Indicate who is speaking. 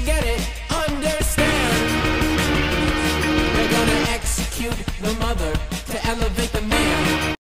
Speaker 1: get it, understand. They're gonna execute the mother to elevate